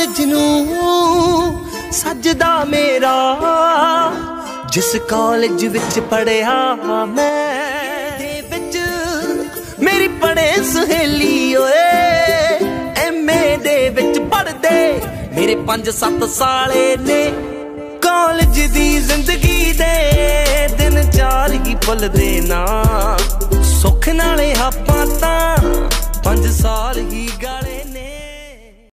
College ਨੂੰ ਸੱਜਦਾ ਮੇਰਾ, ਜਿਸ ਕਾਲਜ ਵਿੱਚ ਪੜਿਆ ਮੈਂ। ਦੇ ਵਿੱਚ ਮੇਰੀ ਪੜੇ ਸਹੇਲੀ ਓਏ ਐਮਏ ਦੇ ਵਿੱਚ ਪੜਦੇ ਮੇਰੇ 5-7 ਸਾਲੇ ਨੇ। ਕਾਲਜ ਦੀ ਜ਼ਿੰਦਗੀ ਦੇ ਦਿਨ ਚਾਰ ਹੀ ਭੁੱਲਦੇ ਨਾ। ਸੁੱਖ ਨਾਲੇ ਆਪਾਂ ਤਾਂ 5 ਸਾਲ ਹੀ ਗਾ